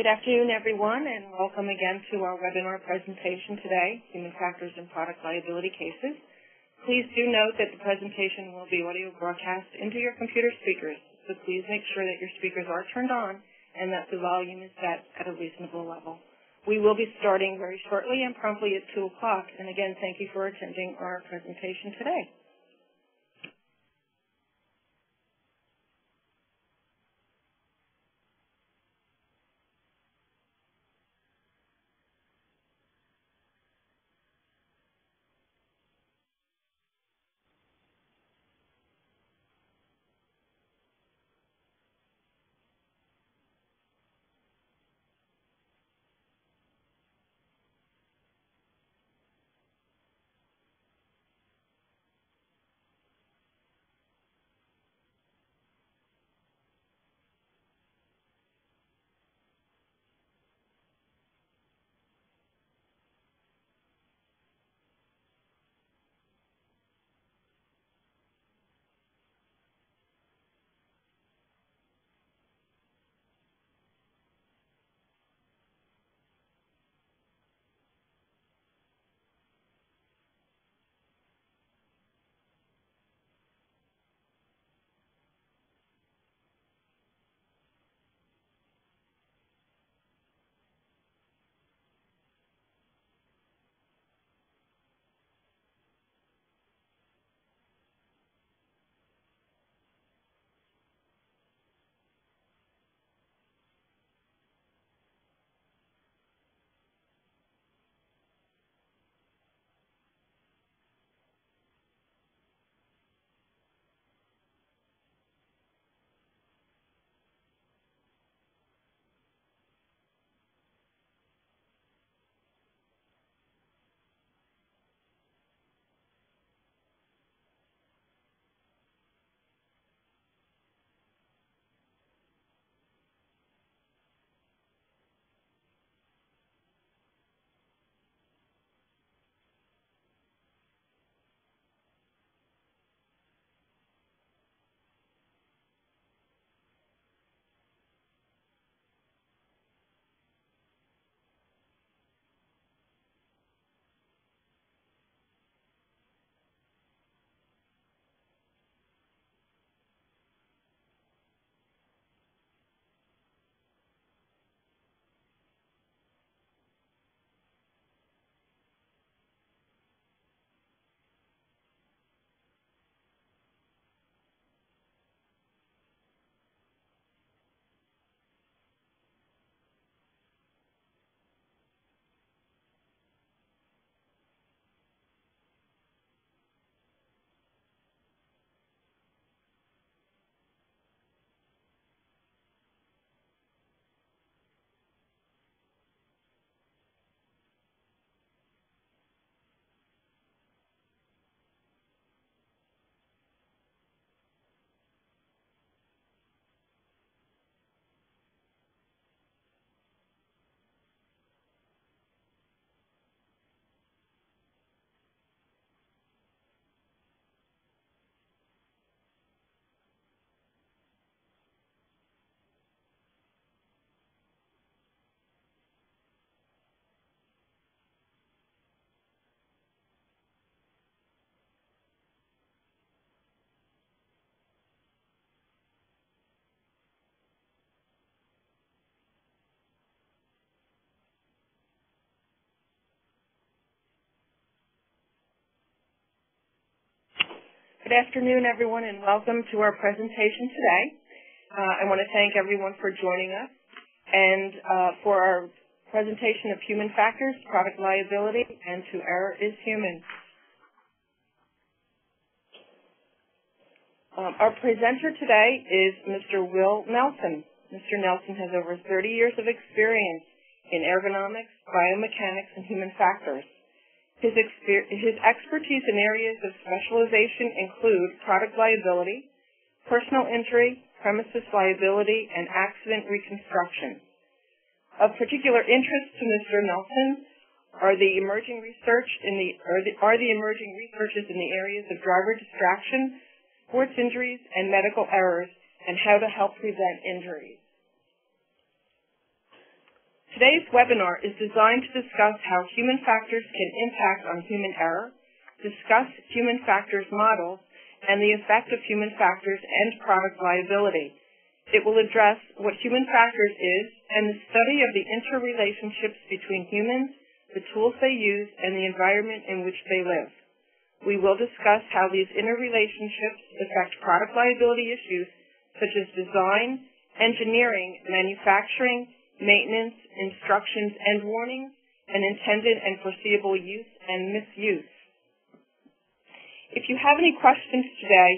Good afternoon, everyone, and welcome again to our webinar presentation today, Human Factors in Product Liability Cases. Please do note that the presentation will be audio broadcast into your computer speakers, so please make sure that your speakers are turned on and that the volume is set at a reasonable level. We will be starting very shortly and promptly at 2 o'clock, and again, thank you for attending our presentation today. Good afternoon, everyone, and welcome to our presentation today. Uh, I want to thank everyone for joining us and uh, for our presentation of human factors, product liability, and to error is human. Um, our presenter today is Mr. Will Nelson. Mr. Nelson has over 30 years of experience in ergonomics, biomechanics, and human factors. His, his expertise in areas of specialization include product liability, personal injury, premises liability, and accident reconstruction. Of particular interest to Mr. Nelson are the emerging research in the are, the are the emerging researches in the areas of driver distraction, sports injuries, and medical errors, and how to help prevent injuries. Today's webinar is designed to discuss how human factors can impact on human error, discuss human factors models, and the effect of human factors and product liability. It will address what human factors is and the study of the interrelationships between humans, the tools they use, and the environment in which they live. We will discuss how these interrelationships affect product liability issues such as design, engineering, manufacturing, maintenance, instructions, and warnings, and intended and foreseeable use and misuse. If you have any questions today,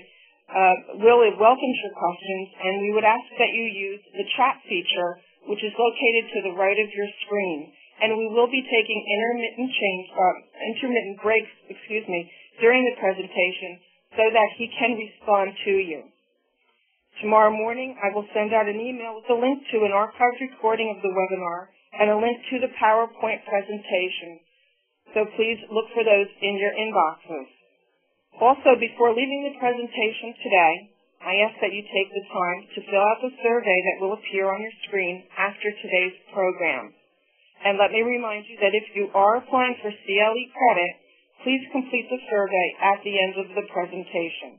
uh, Will welcomes your questions, and we would ask that you use the chat feature, which is located to the right of your screen. And we will be taking intermittent change, uh, intermittent breaks, excuse me, during the presentation so that he can respond to you. Tomorrow morning, I will send out an email with a link to an archived recording of the webinar and a link to the PowerPoint presentation. So please look for those in your inboxes. Also, before leaving the presentation today, I ask that you take the time to fill out the survey that will appear on your screen after today's program. And let me remind you that if you are applying for CLE credit, please complete the survey at the end of the presentation.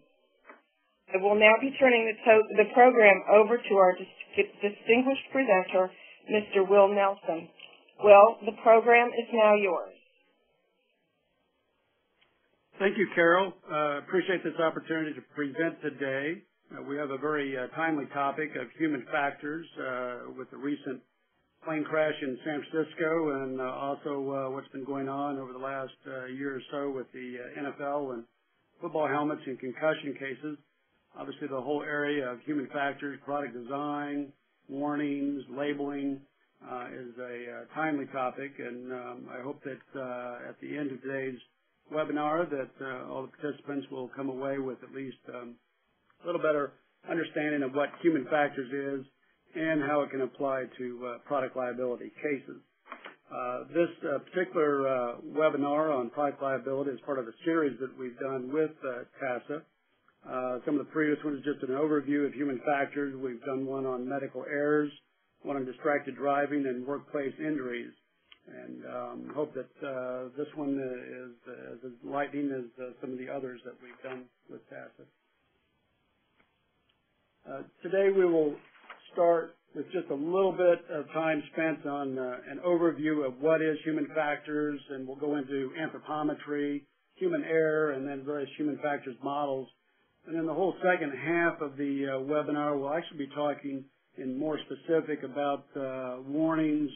I will now be turning the, the program over to our dis distinguished presenter, Mr. Will Nelson. Will, the program is now yours. Thank you, Carol. Uh, appreciate this opportunity to present today. Uh, we have a very uh, timely topic of human factors uh, with the recent plane crash in San Francisco and uh, also uh, what's been going on over the last year or so with the NFL and football helmets and concussion cases. Obviously, the whole area of human factors, product design, warnings, labeling uh, is a uh, timely topic, and um, I hope that uh, at the end of today's webinar that uh, all the participants will come away with at least um, a little better understanding of what human factors is and how it can apply to uh, product liability cases. Uh, this particular uh webinar on product liability is part of a series that we've done with TASA. Uh, some of the previous ones, just an overview of human factors. We've done one on medical errors, one on distracted driving and workplace injuries. And um, hope that uh, this one is as enlightening as uh, some of the others that we've done with TASA. Uh, today we will start with just a little bit of time spent on uh, an overview of what is human factors, and we'll go into anthropometry, human error, and then various human factors models and then the whole second half of the uh, webinar, we'll actually be talking in more specific about uh, warnings,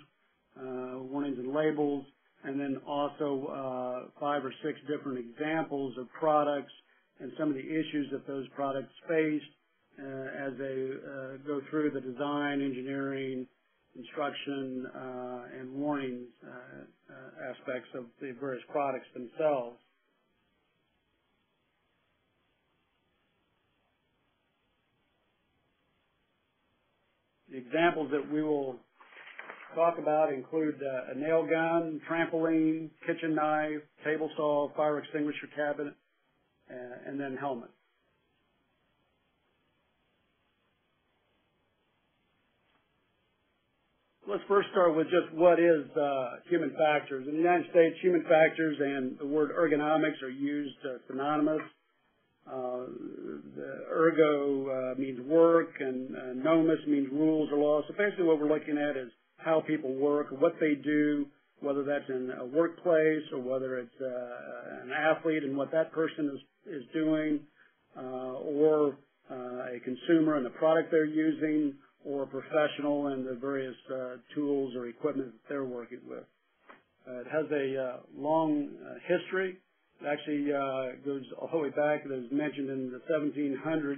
uh, warnings and labels, and then also uh, five or six different examples of products and some of the issues that those products face as they go through the design, engineering, instruction, and warnings aspects of the various products themselves. Examples that we will talk about include uh, a nail gun, trampoline, kitchen knife, table saw, fire extinguisher cabinet, uh, and then helmet. Let's first start with just what is uh, human factors. In the United States, human factors and the word ergonomics are used uh, synonymous. Uh, ergo uh, means work, and uh, nomus means rules or laws. So basically, what we're looking at is how people work, what they do, whether that's in a workplace or whether it's uh, an athlete and what that person is is doing, uh, or uh, a consumer and the product they're using, or a professional and the various tools or equipment that they're working with. it has a long history. Actually uh, goes all the way back. It was mentioned in the 1700s,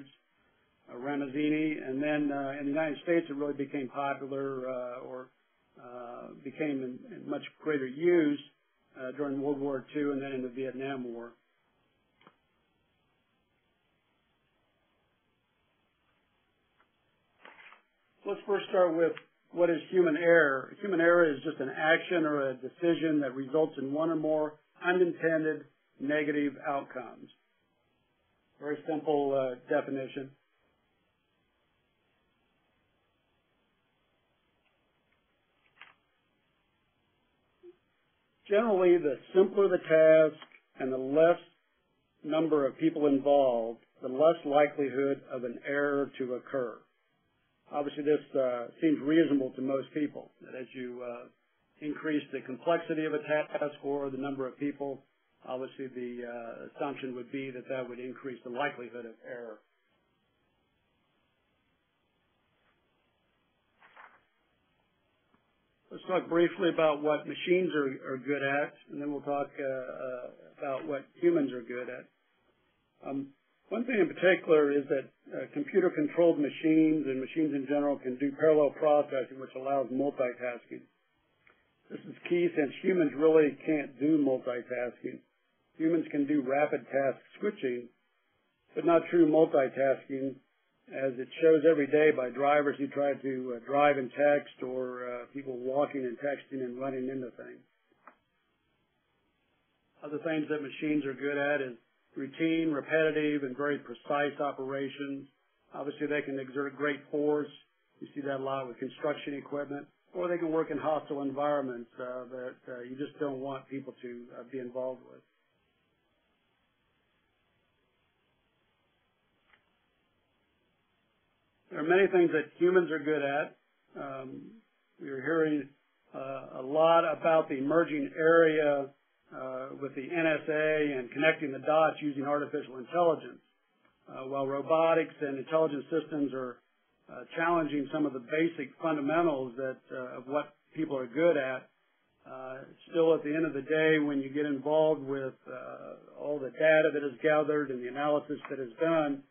uh, Ramazzini, and then uh, in the United States it really became popular or became in, much greater use during World War II and then in the Vietnam War. Let's first start with what is human error. Human error is just an action or a decision that results in one or more unintended negative outcomes. Very simple uh, definition. Generally, the simpler the task and the less number of people involved, the less likelihood of an error to occur. Obviously, this uh, seems reasonable to most people, that as you uh, increase the complexity of a task or the number of people, obviously the uh, assumption would be that that would increase the likelihood of error. Let's talk briefly about what machines are, good at, and then we'll talk uh, uh, about what humans are good at. Um, one thing in particular is that computer-controlled machines and machines in general can do parallel processing, which allows multitasking. This is key since humans really can't do multitasking. Humans can do rapid task switching, but not true multitasking as it shows every day by drivers who try to uh, drive and text or uh, people walking and texting and running into things. Other things that machines are good at is routine, repetitive, and very precise operations. Obviously, they can exert great force. You see that a lot with construction equipment. Or they can work in hostile environments uh, that uh, you just don't want people to uh, be involved with. There are many things that humans are good at. Um, we are hearing uh, a lot about the emerging area uh, with the NSA and connecting the dots using artificial intelligence. Uh, while robotics and intelligent systems are uh, challenging some of the basic fundamentals that uh, of what people are good at, uh, still at the end of the day, when you get involved with uh, all the data that is gathered and the analysis that is done,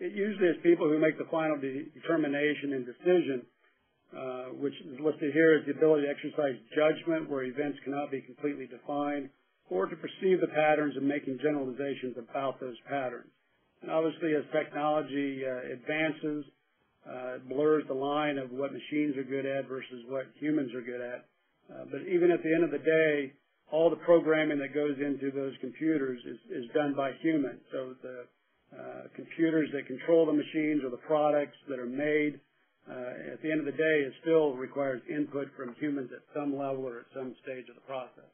it usually is people who make the final de- determination and decision, uh, which is listed here as the ability to exercise judgment where events cannot be completely defined, or to perceive the patterns and making generalizations about those patterns. And obviously, as technology uh, advances, uh, it blurs the line of what machines are good at versus what humans are good at. Uh, but even at the end of the day, all the programming that goes into those computers is, is done by humans. So the computers that control the machines or the products that are made. Uh, at the end of the day, it still requires input from humans at some level or at some stage of the process.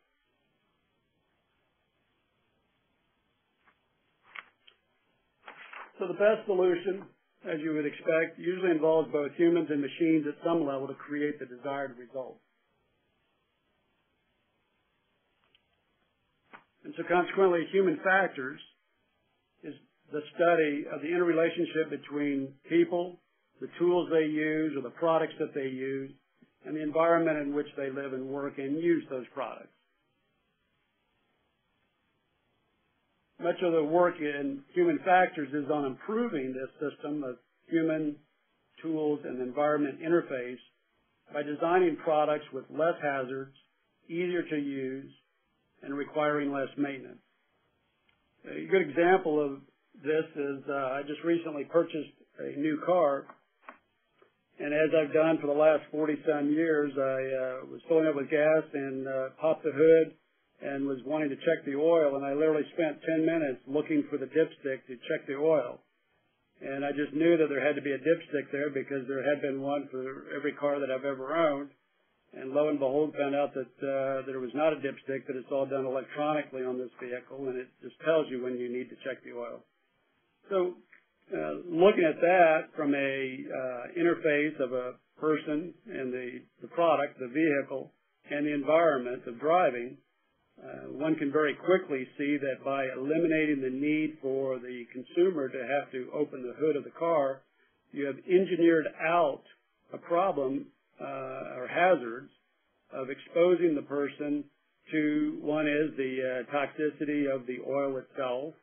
So the best solution, as you would expect, usually involves both humans and machines at some level to create the desired result. And so consequently, human factors the study of the interrelationship between people, the tools they use or the products that they use, and the environment in which they live and work and use those products. Much of the work in human factors is on improving this system of human tools and environment interface by designing products with less hazards, easier to use, and requiring less maintenance. A good example of this is uh, I just recently purchased a new car, and as I've done for the last 40 some years, I uh, was filling up with gas and uh, popped the hood and was wanting to check the oil, and I literally spent 10 minutes looking for the dipstick to check the oil. And I just knew that there had to be a dipstick there because there had been one for every car that I've ever owned. And lo and behold, found out that uh, there was not a dipstick, that it's all done electronically on this vehicle, and it just tells you when you need to check the oil. So uh, looking at that from a uh, interface of a person and the, the product, the vehicle, and the environment of driving, uh, one can very quickly see that by eliminating the need for the consumer to have to open the hood of the car, you have engineered out a problem uh, or hazards of exposing the person to one is the uh, toxicity of the oil itself,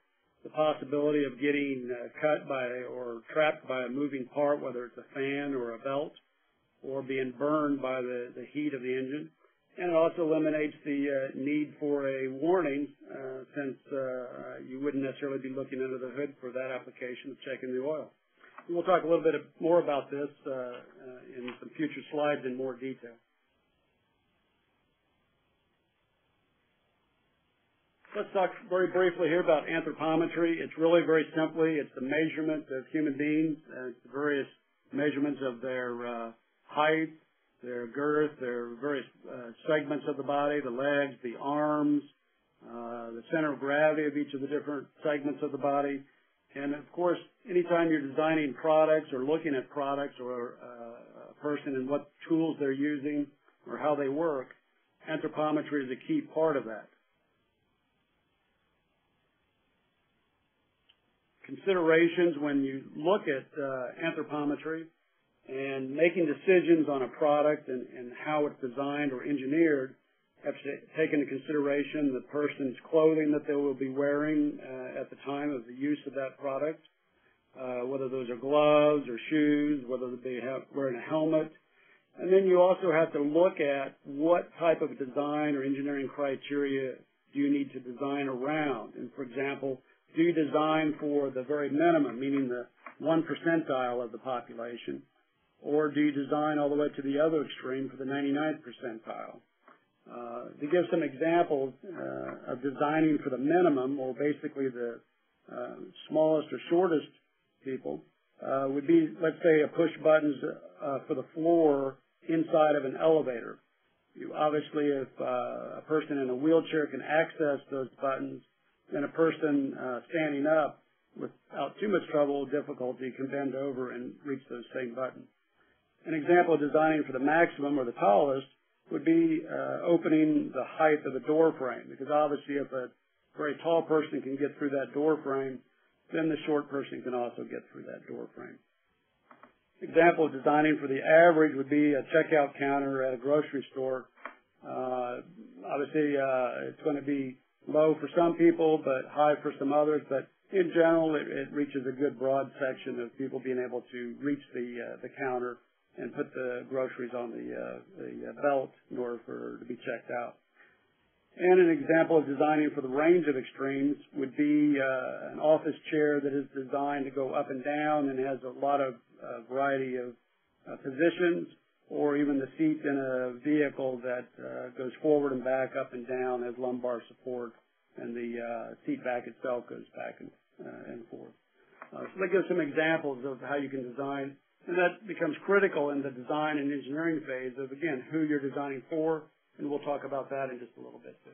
the possibility of getting uh, cut by or trapped by a moving part, whether it's a fan or a belt, or being burned by the, the heat of the engine. And it also eliminates the uh, need for a warning uh, since uh, you wouldn't necessarily be looking under the hood for that application of checking the oil. And we'll talk a little bit more about this uh, uh, in some future slides in more detail. Let's talk very briefly here about anthropometry. It's really very simply, it's the measurement of human beings, uh, the various measurements of their uh, height, their girth, their various uh, segments of the body, the legs, the arms, uh, the center of gravity of each of the different segments of the body. And of course, anytime you're designing products or looking at products or uh, a person and what tools they're using or how they work, anthropometry is a key part of that. Considerations when you look at uh, anthropometry and making decisions on a product and, how it's designed or engineered have to take into consideration the person's clothing that they will be wearing uh, at the time of the use of that product, uh, whether those are gloves or shoes, whether they have wearing a helmet. And then you also have to look at what type of design or engineering criteria do you need to design around. And for example, do you design for the very minimum, meaning the one percentile of the population, or do you design all the way to the other extreme for the 99th percentile? Uh, to give some examples uh, of designing for the minimum, or basically the uh, smallest or shortest people, uh, would be, let's say, a push buttons uh, for the floor inside of an elevator. You, obviously, if uh, a person in a wheelchair can access those buttons, then a person standing up without too much trouble or difficulty can bend over and reach those same buttons. An example of designing for the maximum or the tallest would be uh, opening the height of the door frame, because obviously if a very tall person can get through that door frame, then the short person can also get through that door frame. Example of designing for the average would be a checkout counter at a grocery store. Uh, obviously, uh, it's going to be low for some people, but high for some others. But in general, it, it reaches a good broad section of people being able to reach the uh, the counter and put the groceries on the, uh, the uh, belt in order for to be checked out. And an example of designing for the range of extremes would be uh, an office chair that is designed to go up and down and has a lot of uh, variety of uh, positions, or even the seat in a vehicle that uh, goes forward and back, up and down, has lumbar support, and the uh, seat back itself goes back and, uh, and forth. Uh, so that gives some examples of how you can design and that becomes critical in the design and engineering phase of, again, who you're designing for, and we'll talk about that in just a little bit too.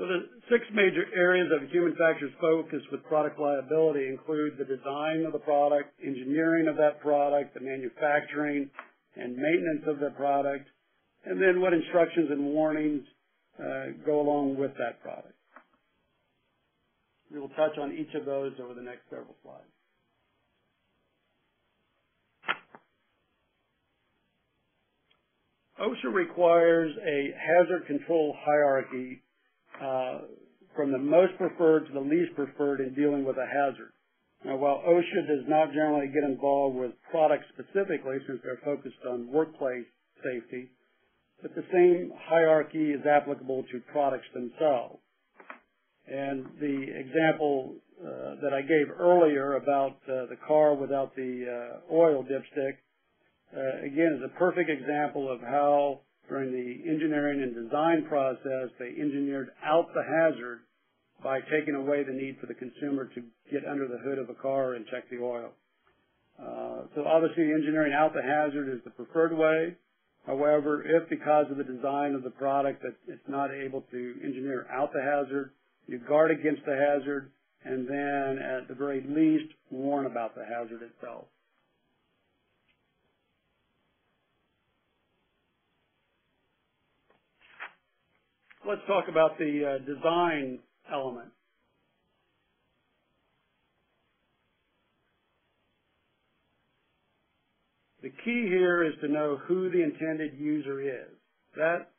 So the six major areas of human factors focus with product liability include the design of the product, engineering of that product, the manufacturing and maintenance of the product, and then what instructions and warnings uh, go along with that product. We will touch on each of those over the next several slides. OSHA requires a hazard control hierarchy from the most preferred to the least preferred in dealing with a hazard. Now, while OSHA does not generally get involved with products specifically, since they're focused on workplace safety, but the same hierarchy is applicable to products themselves. And the example uh, that I gave earlier about uh, the car without the uh, oil dipstick, uh, again, is a perfect example of how during the engineering and design process they engineered out the hazard by taking away the need for the consumer to get under the hood of a car and check the oil. Uh, so obviously engineering out the hazard is the preferred way. However, if because of the design of the product that it's not able to engineer out the hazard, you guard against the hazard, and then at the very least, warn about the hazard itself. Let's talk about the uh, design element. The key here is to know who the intended user is. That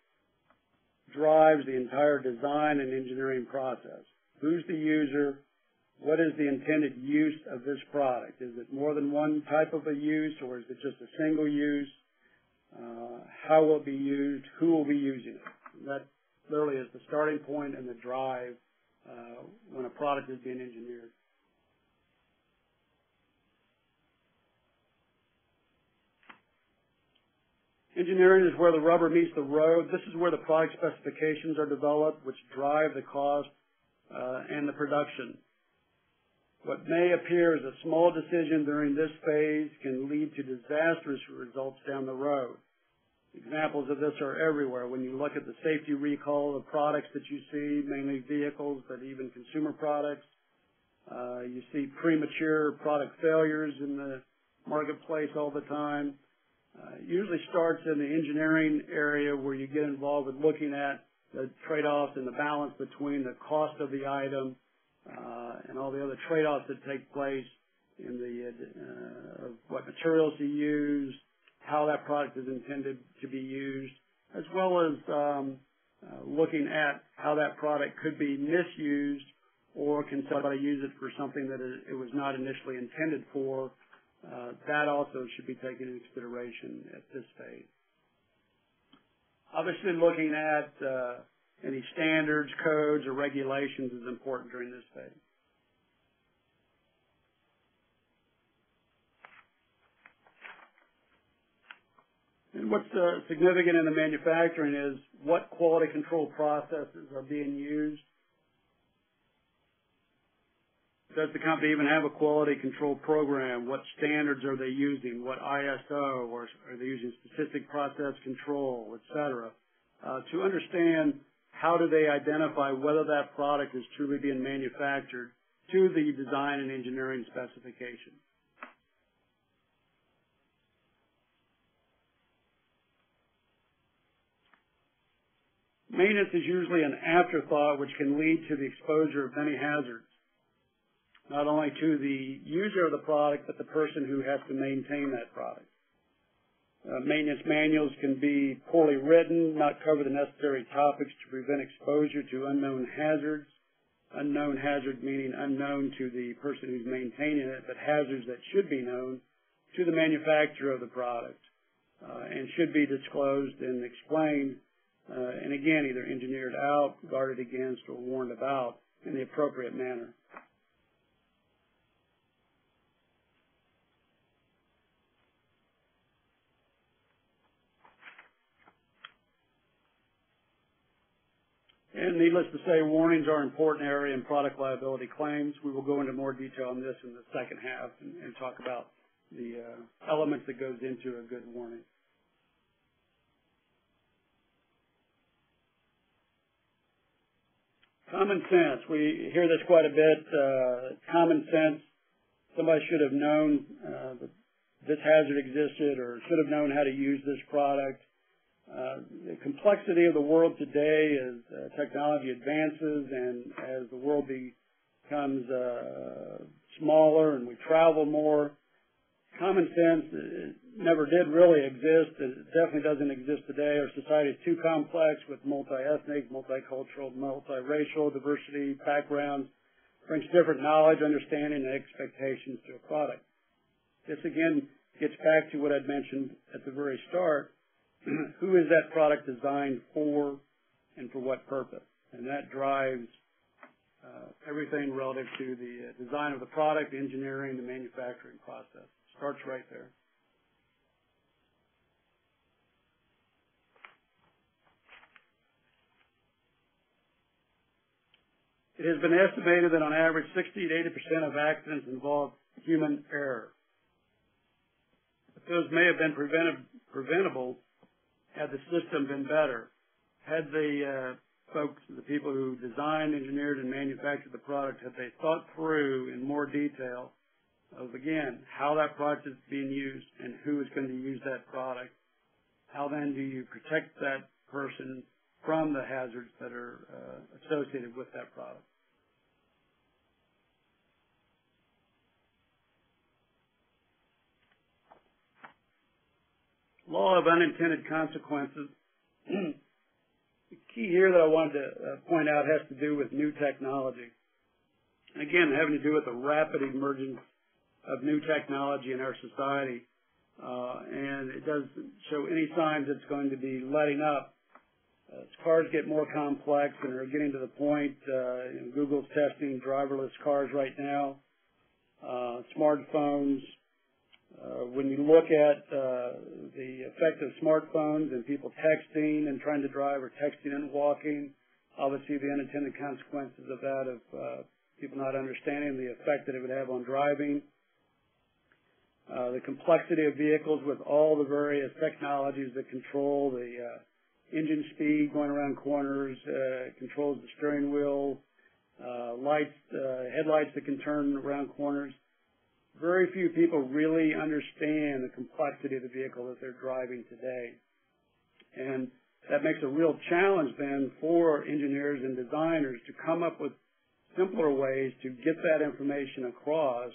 drives the entire design and engineering process. Who's the user? What is the intended use of this product? Is it more than one type of a use or is it just a single use? Uh, how will it be used? Who will be using it? That literally is the starting point and the drive uh, when a product is being engineered. Engineering is where the rubber meets the road. This is where the product specifications are developed, which drive the cost uh, and the production. What may appear as a small decision during this phase can lead to disastrous results down the road. Examples of this are everywhere. When you look at the safety recall of products that you see, mainly vehicles, but even consumer products, uh, you see premature product failures in the marketplace all the time. Uh, usually starts in the engineering area where you get involved with looking at the trade-offs and the balance between the cost of the item uh, and all the other trade-offs that take place in the of what materials to use, how that product is intended to be used, as well as um, uh, looking at how that product could be misused or can somebody use it for something that it was not initially intended for. Uh, that also should be taken into consideration at this stage. Obviously, looking at uh, any standards, codes, or regulations is important during this phase. And what's uh, significant in the manufacturing is what quality control processes are being used does the company even have a quality control program? What standards are they using? What ISO or are they using specific process control, et cetera? Uh, to understand how do they identify whether that product is truly being manufactured to the design and engineering specification. Maintenance is usually an afterthought which can lead to the exposure of many hazards not only to the user of the product, but the person who has to maintain that product. Uh, maintenance manuals can be poorly written, not cover the necessary topics to prevent exposure to unknown hazards. Unknown hazard meaning unknown to the person who's maintaining it, but hazards that should be known to the manufacturer of the product uh, and should be disclosed and explained, uh, and again, either engineered out, guarded against, or warned about in the appropriate manner. And needless to say, warnings are an important area in product liability claims. We will go into more detail on this in the second half and, and talk about the uh, elements that goes into a good warning. Common sense. We hear this quite a bit. Uh, common sense. Somebody should have known uh, that this hazard existed or should have known how to use this product. Uh, the complexity of the world today as uh, technology advances and as the world becomes uh, smaller and we travel more, common sense never did really exist. It definitely doesn't exist today. Our society is too complex with multi-ethnic, multicultural, multiracial diversity backgrounds, brings different knowledge, understanding, and expectations to a product. This again gets back to what I'd mentioned at the very start who is that product designed for and for what purpose? And that drives uh, everything relative to the uh, design of the product, engineering, the manufacturing process. Starts right there. It has been estimated that on average 60 to 80 percent of accidents involve human error. But those may have been preventable had the system been better, had the uh, folks, the people who designed, engineered, and manufactured the product, had they thought through in more detail of, again, how that product is being used and who is going to use that product, how then do you protect that person from the hazards that are uh, associated with that product? law of unintended consequences. the key here that I wanted to uh, point out has to do with new technology. Again, having to do with the rapid emergence of new technology in our society. Uh, and it doesn't show any signs it's going to be letting up. As cars get more complex and are getting to the point, uh, Google's testing driverless cars right now, uh, smartphones, uh, when you look at uh, the effect of smartphones and people texting and trying to drive or texting and walking, obviously the unintended consequences of that of uh, people not understanding the effect that it would have on driving, the complexity of vehicles with all the various technologies that control the uh, engine speed going around corners, uh, controls the steering wheel, uh, lights, uh, headlights that can turn around corners. Very few people really understand the complexity of the vehicle that they're driving today. And that makes a real challenge then for engineers and designers to come up with simpler ways to get that information across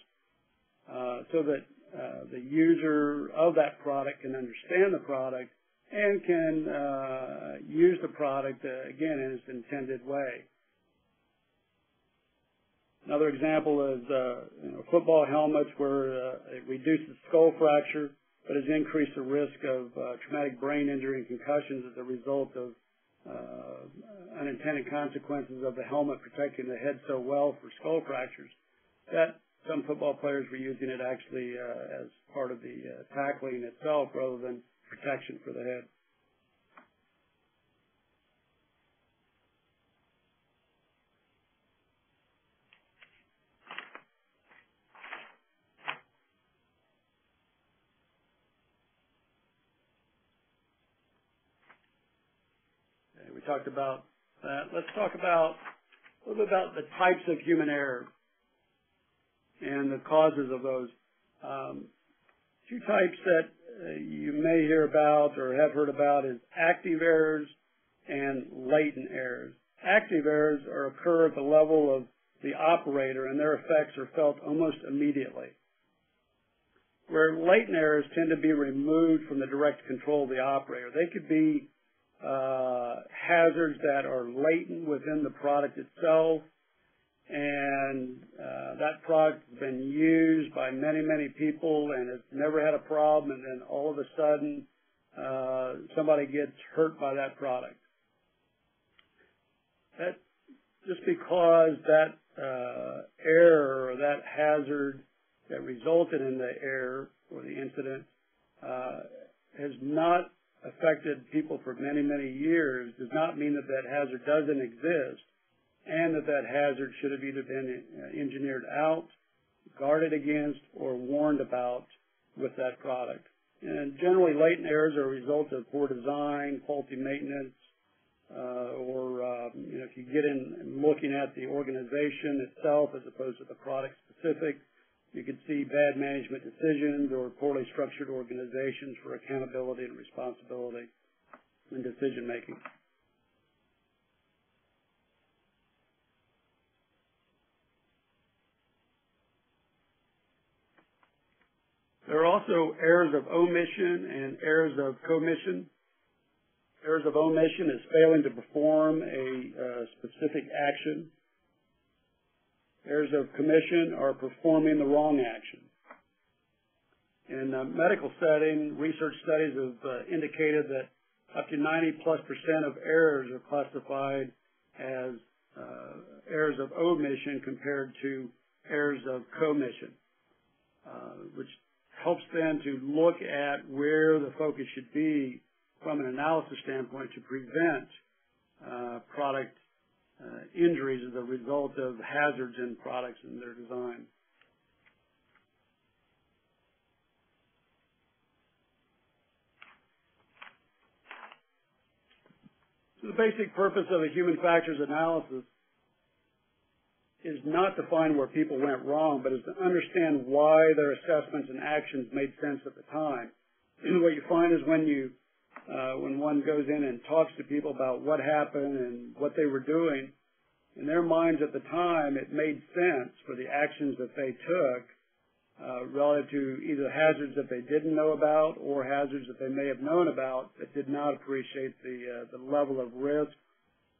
uh, so that uh, the user of that product can understand the product and can uh, use the product uh, again in its intended way. Another example is uh, you know, football helmets where uh, it reduces skull fracture but has increased the risk of traumatic brain injury and concussions as a result of unintended consequences of the helmet protecting the head so well for skull fractures. That some football players were using it actually uh, as part of the uh, tackling itself rather than protection for the head. We talked about that. Let's talk about a little bit about the types of human error and the causes of those. Um, two types that uh, you may hear about or have heard about is active errors and latent errors. Active errors are occur at the level of the operator and their effects are felt almost immediately. Where latent errors tend to be removed from the direct control of the operator. They could be uh, hazards that are latent within the product itself, that product has been used by many, many people and has never had a problem, and then all of a sudden uh, somebody gets hurt by that product. That just because that uh, error or that hazard that resulted in the error or the incident uh, has not affected people for many, many years does not mean that that hazard doesn't exist and that that hazard should have either been uh, engineered out, guarded against, or warned about with that product. And generally, latent errors are a result of poor design, faulty maintenance, uh, or um, you know, if you get in looking at the organization itself as opposed to the product specific, you could see bad management decisions or poorly structured organizations for accountability and responsibility in decision making. There are also errors of omission and errors of commission. Errors of omission is failing to perform a uh, specific action errors of commission are performing the wrong action. In a medical setting, research studies have uh, indicated that up to 90 plus percent of errors are classified as uh, errors of omission compared to errors of commission, uh, which helps then to look at where the focus should be from an analysis standpoint to prevent uh, product uh, injuries as a result of hazards in products and their design. So the basic purpose of a human factors analysis is not to find where people went wrong, but is to understand why their assessments and actions made sense at the time. what you find is when you uh, when one goes in and talks to people about what happened and what they were doing, in their minds at the time, it made sense for the actions that they took uh, relative to either hazards that they didn't know about or hazards that they may have known about that did not appreciate the uh, the level of risk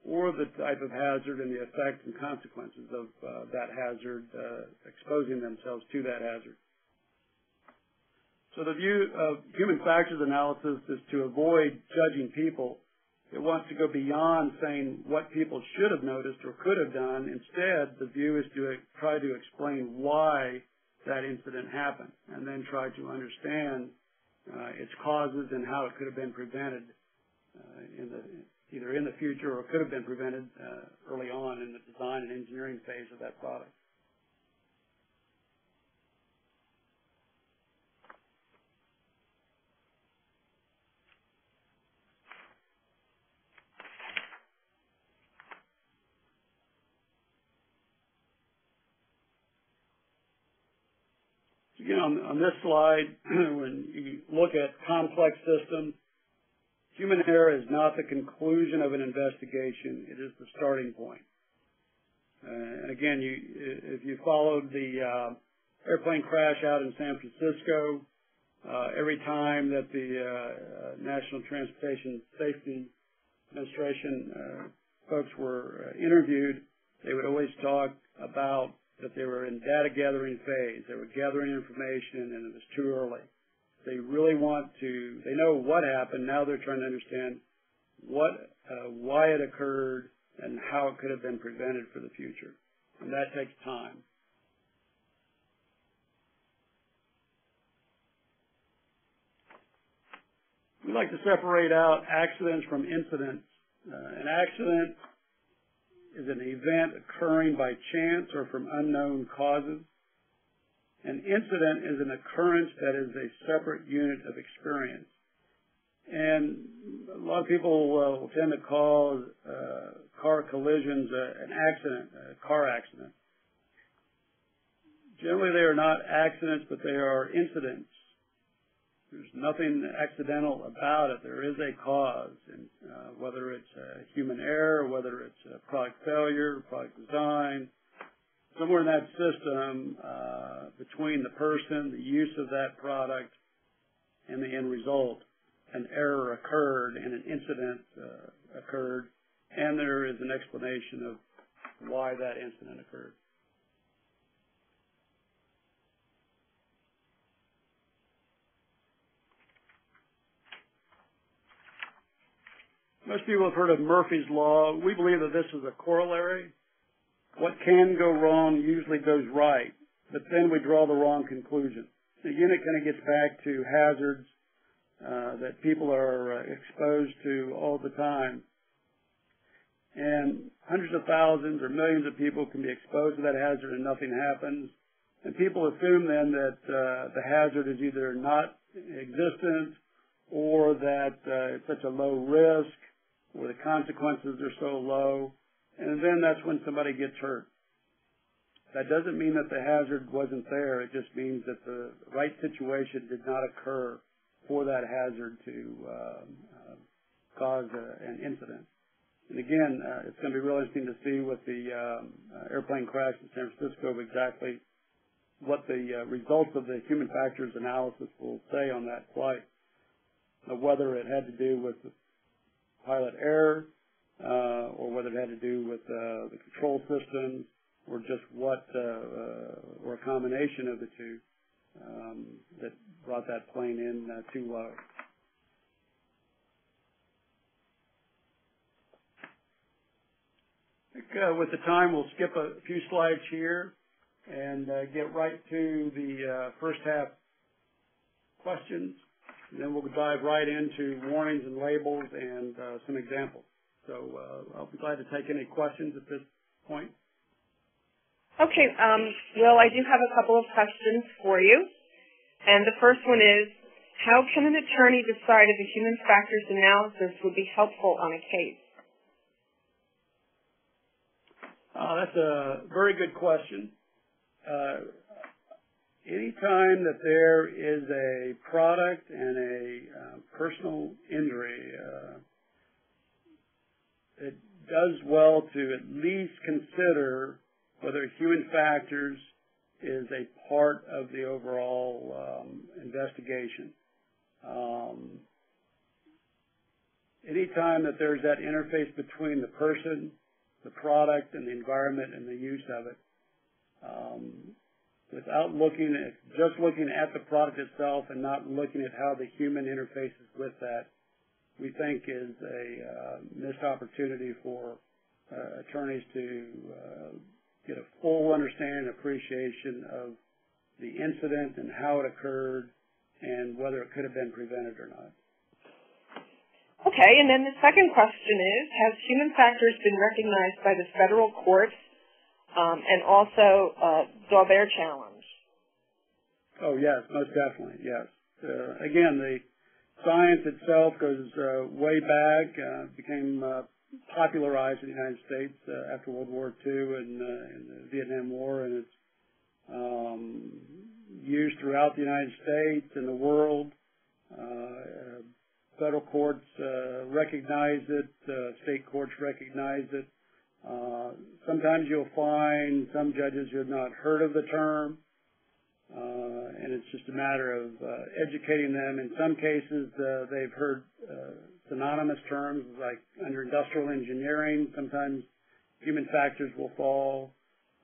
or the type of hazard and the effects and consequences of uh, that hazard, uh, exposing themselves to that hazard. So the view of human factors analysis is to avoid judging people. It wants to go beyond saying what people should have noticed or could have done. Instead, the view is to try to explain why that incident happened and then try to understand uh, its causes and how it could have been prevented either in the future or could have been prevented uh, early on in the design and engineering phase of that product. Again, on this slide, when you look at complex systems, human error is not the conclusion of an investigation. It is the starting point. Uh, and again, you, if you followed the uh, airplane crash out in San Francisco, uh, every time that the uh, uh, National Transportation Safety Administration uh, folks were interviewed, they would always talk about that they were in data gathering phase. They were gathering information and it was too early. They really want to, they know what happened. Now they're trying to understand what, uh, why it occurred and how it could have been prevented for the future. And that takes time. We like to separate out accidents from incidents. Uh, an accident is an event occurring by chance or from unknown causes. An incident is an occurrence that is a separate unit of experience. And a lot of people will tend to call uh, car collisions uh, an accident, a car accident. Generally, they are not accidents, but they are incidents. There's nothing accidental about it. There is a cause, and uh, whether it's a human error, whether it's a product failure, product design, somewhere in that system uh, between the person, the use of that product, and the end result, an error occurred and an incident uh, occurred, and there is an explanation of why that incident occurred. Most people have heard of Murphy's Law. We believe that this is a corollary. What can go wrong usually goes right, but then we draw the wrong conclusion. Again, it kind of gets back to hazards uh, that people are uh, exposed to all the time. And hundreds of thousands or millions of people can be exposed to that hazard and nothing happens. And people assume then that uh, the hazard is either not existent or that uh, it's such a low risk or the consequences are so low, and then that's when somebody gets hurt. That doesn't mean that the hazard wasn't there. It just means that the right situation did not occur for that hazard to uh, uh, cause a, an incident. And again, uh, it's going to be real interesting to see with the um, airplane crash in San Francisco exactly what the uh, results of the human factors analysis will say on that flight. whether it had to do with pilot error, or whether it had to do with uh, the control system, or just what, uh, uh, or a combination of the two um, that brought that plane in uh, too low. Uh, with the time, we'll skip a few slides here and uh, get right to the uh, first half questions and then we'll dive right into warnings and labels and uh, some examples. So uh, I'll be glad to take any questions at this point. Okay, um, Will, I do have a couple of questions for you. And the first one is, how can an attorney decide if a human factors analysis would be helpful on a case? Uh, that's a very good question. Uh, anytime that there is a product and a uh, personal injury, uh, it does well to at least consider whether human factors is a part of the overall um, investigation. Um, anytime that there's that interface between the person, the product, and the environment and the use of it, um, without looking at just looking at the product itself and not looking at how the human interfaces with that, we think is a uh, missed opportunity for uh, attorneys to uh, get a full understanding and appreciation of the incident and how it occurred and whether it could have been prevented or not. Okay, Okay, and then the second question is, has human factors been recognized by the federal courts um, and also uh, Daubert Challenge? Oh, yes, most definitely, yes. Uh, again, the science itself goes uh, way back, uh, became uh, popularized in the United States after World War II and, and the Vietnam War, and it's um, used throughout the United States and the world. Uh, federal courts uh, recognize it, uh, state courts recognize it. Sometimes you'll find some judges who have not heard of the term, uh, and it's just a matter of uh, educating them. In some cases, uh, they've heard synonymous terms like under industrial engineering. Sometimes human factors will fall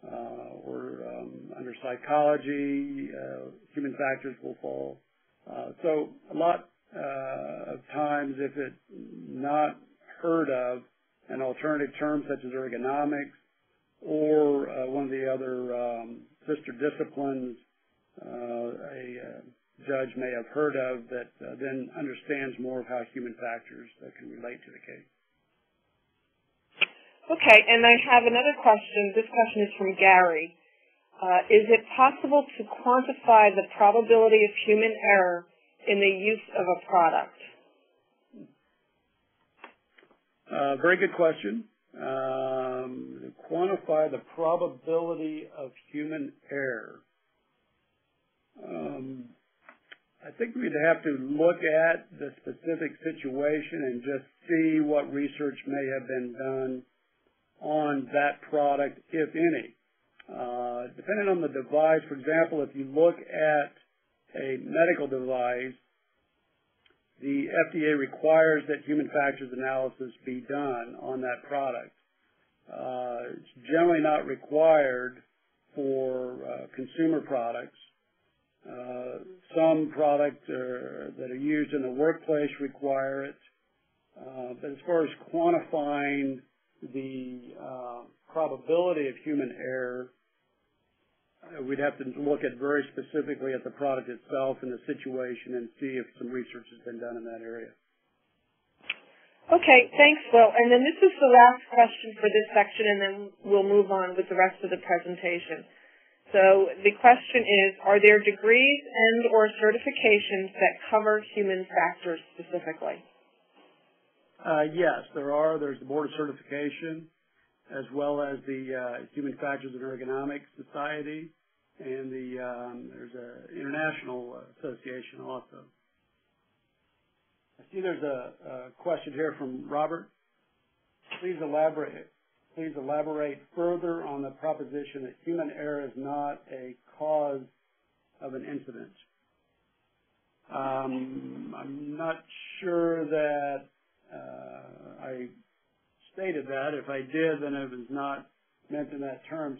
uh, or um, under psychology, uh, human factors will fall. Uh, so a lot uh, of times, if it's not heard of, an alternative term such as ergonomics or uh, one of the other um, sister disciplines uh, a uh, judge may have heard of that then understands more of how human factors can relate to the case. Okay, and I have another question. This question is from Gary. Uh, is it possible to quantify the probability of human error in the use of a product? Uh, very good question. Um, quantify the probability of human error. Um, I think we'd have to look at the specific situation and just see what research may have been done on that product, if any. Uh, depending on the device, for example, if you look at a medical device, the FDA requires that human factors analysis be done on that product. Uh, it's generally not required for uh, consumer products. Uh, some products that are used in the workplace require it. Uh, but as far as quantifying the uh, probability of human error, uh, we'd have to look at very specifically at the product itself and the situation and see if some research has been done in that area. Okay, thanks, Will. And then this is the last question for this section, and then we'll move on with the rest of the presentation. So the question is, are there degrees and or certifications that cover human factors specifically? Uh, yes, there are. There's the Board of Certification, as well as the uh, Human Factors and Ergonomics Society, and the um, there's an international association also. I see there's a, a question here from Robert. Please elaborate. Please elaborate further on the proposition that human error is not a cause of an incident. Um, I'm not sure that uh, I stated that. If I did, then it was not meant in that terms.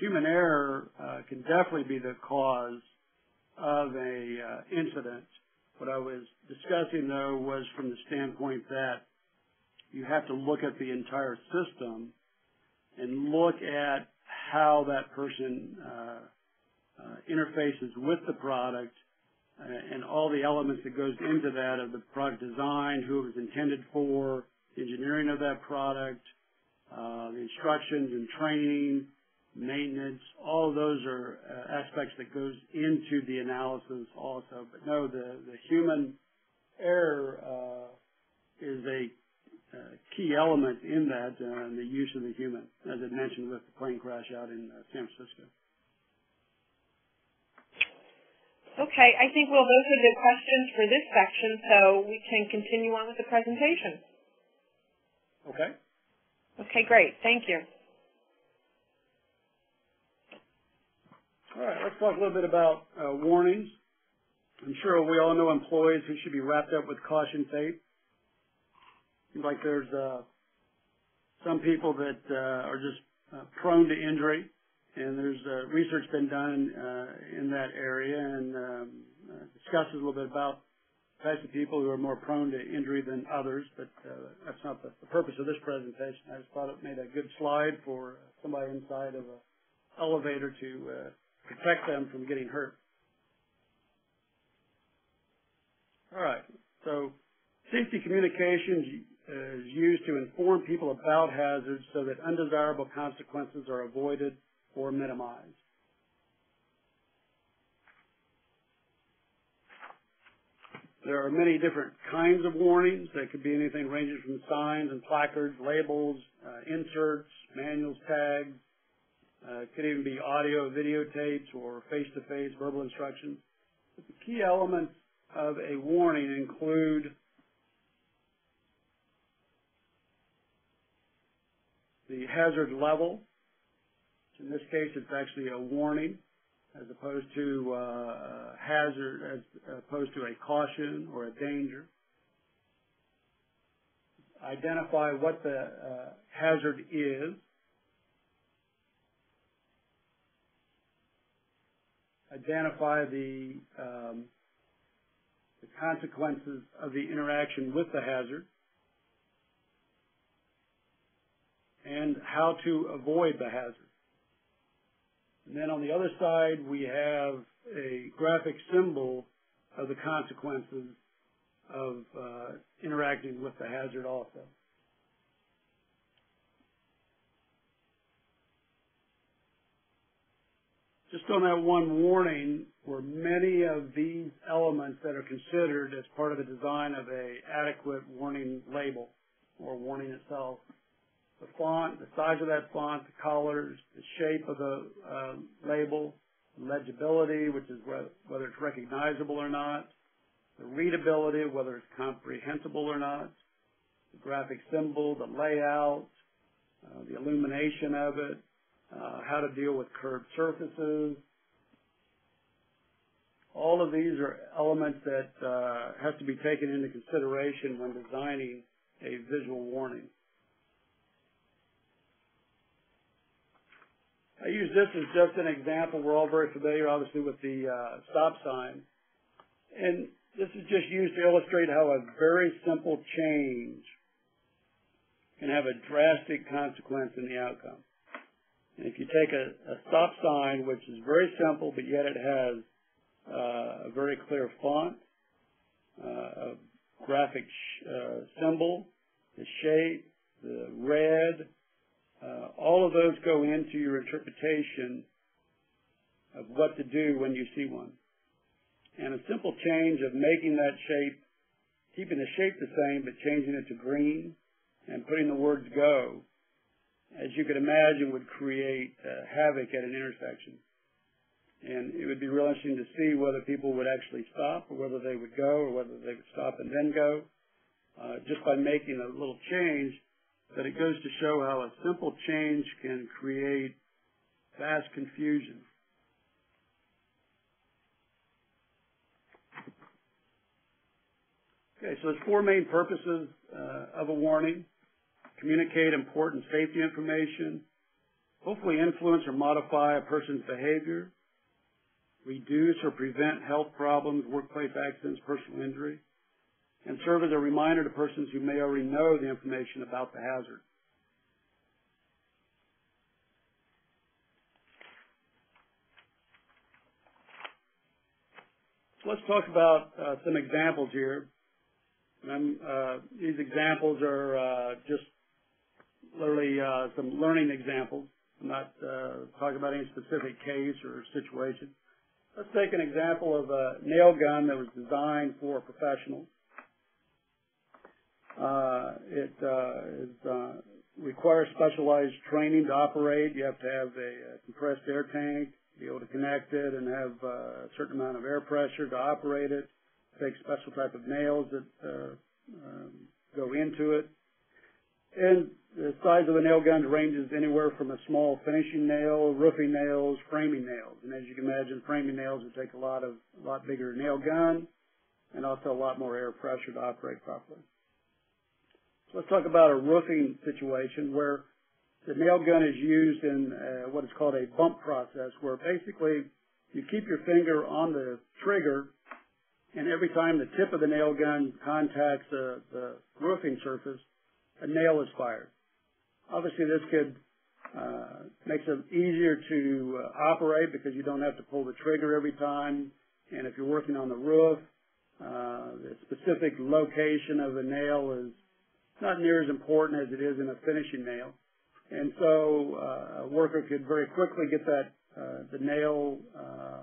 Human error uh, can definitely be the cause of a uh, incident. What I was discussing, though, was from the standpoint that you have to look at the entire system and look at how that person uh, interfaces with the product uh, and all the elements that goes into that of the product design, who it was intended for, engineering of that product, uh, the instructions and training, maintenance, all those are aspects that goes into the analysis also. But no, the, the human error uh, is a key element in that, uh, the use of the human, as I mentioned with the plane crash out in uh, San Francisco. Okay, I think, well, those are the questions for this section, so we can continue on with the presentation. Okay. Okay, great. Thank you. All right, let's talk a little bit about uh, warnings. I'm sure we all know employees who should be wrapped up with caution tape. Seems like there's uh, some people that uh, are just uh, prone to injury and there's research been done in that area and um, discusses a little bit about types of people who are more prone to injury than others, but that's not the, purpose of this presentation. I just thought it made a good slide for somebody inside of an elevator to protect them from getting hurt. All right, so Safety communications is used to inform people about hazards so that undesirable consequences are avoided or minimized. There are many different kinds of warnings. They could be anything ranging from signs and placards, labels, uh, inserts, manuals, tags. Uh, it could even be audio, videotapes, or face-to-face verbal instructions. But the key elements of a warning include the hazard level. In this case, it's actually a warning as opposed to uh, hazard, as opposed to a caution or a danger. Identify what the uh, hazard is. Identify the, um, the consequences of the interaction with the hazard. And how to avoid the hazard. And then on the other side, we have a graphic symbol of the consequences of uh, interacting with the hazard also. Just on that one warning were many of these elements that are considered as part of the design of a adequate warning label or warning itself the font, the size of that font, the colors, the shape of the uh, label, legibility, which is whether it's recognizable or not, the readability, whether it's comprehensible or not, the graphic symbol, the layout, uh, the illumination of it, uh, how to deal with curved surfaces. All of these are elements that have to be taken into consideration when designing a visual warning. I use this as just an example. We're all very familiar, obviously, with the uh, stop sign. And this is just used to illustrate how a very simple change can have a drastic consequence in the outcome. And if you take a, a stop sign, which is very simple, but yet it has uh, a very clear font, uh, a graphic sh- uh, symbol, the shape, the red, all of those go into your interpretation of what to do when you see one. And a simple change of making that shape, keeping the shape the same, but changing it to green and putting the words go, as you could imagine, would create uh, havoc at an intersection. And it would be real interesting to see whether people would actually stop or whether they would go or whether they would stop and then go. Uh, just by making a little change, but it goes to show how a simple change can create vast confusion. Okay, so there's four main purposes uh, of a warning. Communicate important safety information, hopefully influence or modify a person's behavior, reduce or prevent health problems, workplace accidents, personal injury, and serve as a reminder to persons who may already know the information about the hazard. Let's talk about uh, some examples here. Uh, these examples are uh, just literally uh, some learning examples. I'm not uh, talking about any specific case or situation. Let's take an example of a nail gun that was designed for professionals. Uh, it uh, uh, requires specialized training to operate. You have to have a, compressed air tank, be able to connect it, and have a certain amount of air pressure to operate it. Take special type of nails that uh, um, go into it. And the size of the nail gun ranges anywhere from a small finishing nail, roofing nails, framing nails. And as you can imagine, framing nails would take a lot of, a lot bigger nail gun and also a lot more air pressure to operate properly. Let's talk about a roofing situation where the nail gun is used in uh, what is called a bump process, where basically you keep your finger on the trigger, and every time the tip of the nail gun contacts the, the roofing surface, a nail is fired. Obviously, this could uh, makes it easier to uh, operate because you don't have to pull the trigger every time. And if you're working on the roof, Uh, the specific location of the nail is not near as important as it is in a finishing nail. And so uh, a worker could very quickly get that uh, the nail uh,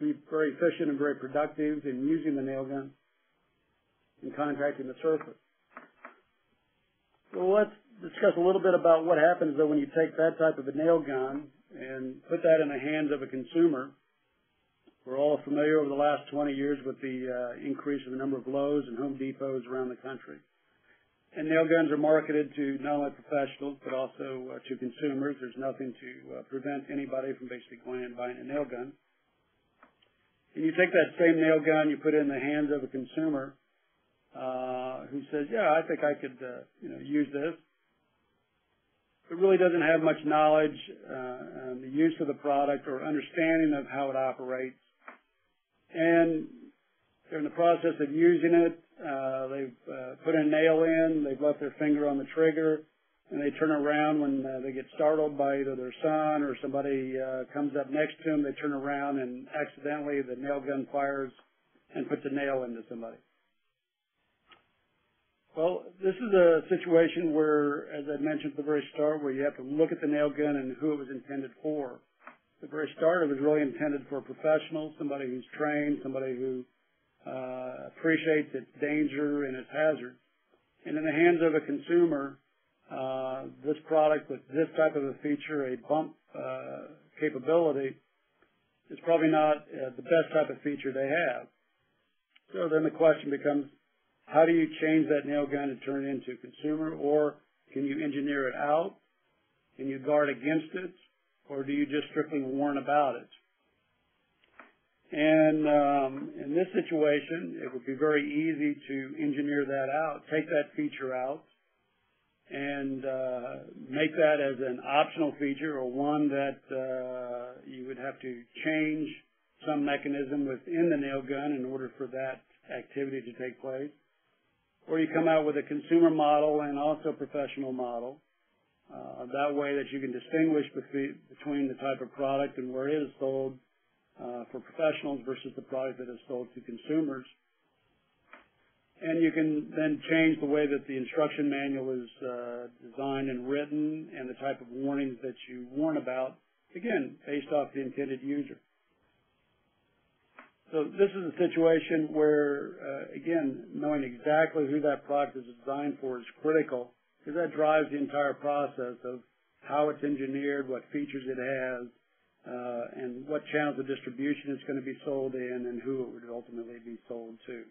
be very efficient and very productive in using the nail gun and contacting the surface. So let's discuss a little bit about what happens though when you take that type of a nail gun and put that in the hands of a consumer. We're all familiar over the last 20 years with the uh, increase in the number of Lowe's and Home Depots around the country. And nail guns are marketed to not only professionals but also uh, to consumers. There's nothing to uh, prevent anybody from basically going and buying a nail gun. And you take that same nail gun, you put it in the hands of a consumer uh, who says, "Yeah, I think I could, uh, you know, use this." But really doesn't have much knowledge uh, on the use of the product or understanding of how it operates. And they're in the process of using it. Uh, they've uh, put a nail in. They've left their finger on the trigger, and they turn around when uh, they get startled by either their son or somebody uh, comes up next to them. They turn around and accidentally the nail gun fires and puts a nail into somebody. Well, this is a situation where, as I mentioned at the very start, where you have to look at the nail gun and who it was intended for. At the very start, it was really intended for a professional, somebody who's trained, somebody who appreciates its danger and its hazard. And in the hands of a consumer, uh, this product with this type of a feature, a bump uh, capability, is probably not uh, the best type of feature they have. So then the question becomes, how do you change that nail gun to turn it into a consumer, or can you engineer it out? Can you guard against it, or do you just strictly warn about it? And um, in this situation, it would be very easy to engineer that out, take that feature out, and uh, make that as an optional feature or one that uh, you would have to change some mechanism within the nail gun in order for that activity to take place. Or you come out with a consumer model and also professional model. Uh, that way that you can distinguish between the type of product and where it is sold for professionals versus the product that is sold to consumers. And you can then change the way that the instruction manual is uh, designed and written and the type of warnings that you warn about, again, based off the intended user. So this is a situation where, uh, again, knowing exactly who that product is designed for is critical because that drives the entire process of how it's engineered, what features it has, uh, and what channels of distribution it's going to be sold in and who it would ultimately be sold to.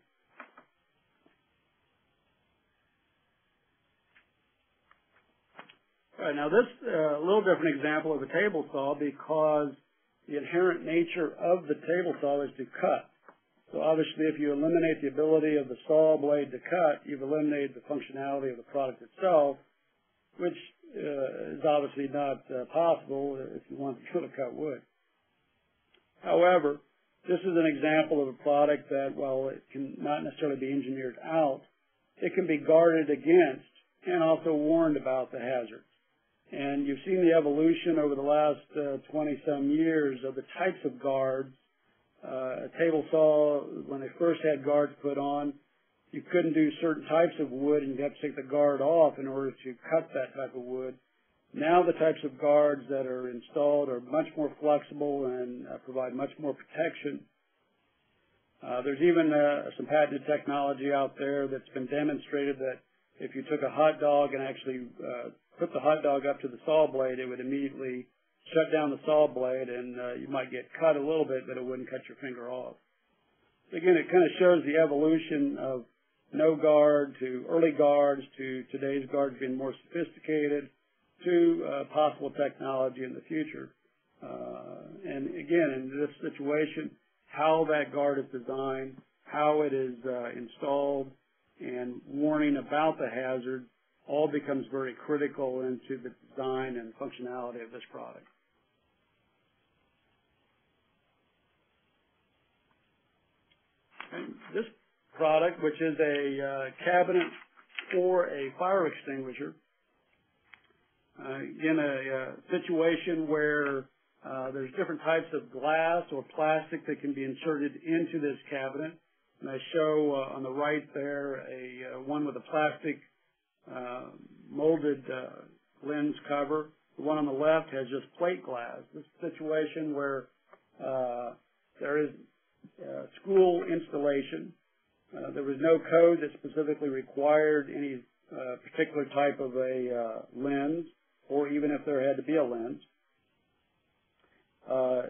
All right, now this uh, a little different example of a table saw because the inherent nature of the table saw is to cut. So obviously, if you eliminate the ability of the saw blade to cut, you've eliminated the functionality of the product itself, which uh, is obviously not uh, possible if you want to cut wood. However, this is an example of a product that, while it can not necessarily be engineered out, it can be guarded against and also warned about the hazards. And you've seen the evolution over the last uh, 20 some years of the types of guards. Uh, a table saw, when they first had guards put on, you couldn't do certain types of wood and you have to take the guard off in order to cut that type of wood. Now the types of guards that are installed are much more flexible and uh, provide much more protection. Uh, there's even uh, some patented technology out there that's been demonstrated that if you took a hot dog and actually uh, put the hot dog up to the saw blade, it would immediately shut down the saw blade and uh, you might get cut a little bit, but it wouldn't cut your finger off. Again, it kind of shows the evolution of no guard to early guards to today's guards being more sophisticated to uh, possible technology in the future. Uh, and again, in this situation, how that guard is designed, how it is uh, installed, and warning about the hazard all becomes very critical into the design and functionality of this product. And this product, which is a uh, cabinet for a fire extinguisher. Uh, again, a, a, situation where Uh, there's different types of glass or plastic that can be inserted into this cabinet. And I show uh, on the right there a uh, one with a plastic uh, molded uh, lens cover. The one on the left has just plate glass. This is a situation where uh, there is uh, school installation. Uh, there was no code that specifically required any uh, particular type of a uh, lens, or even if there had to be a lens. Uh,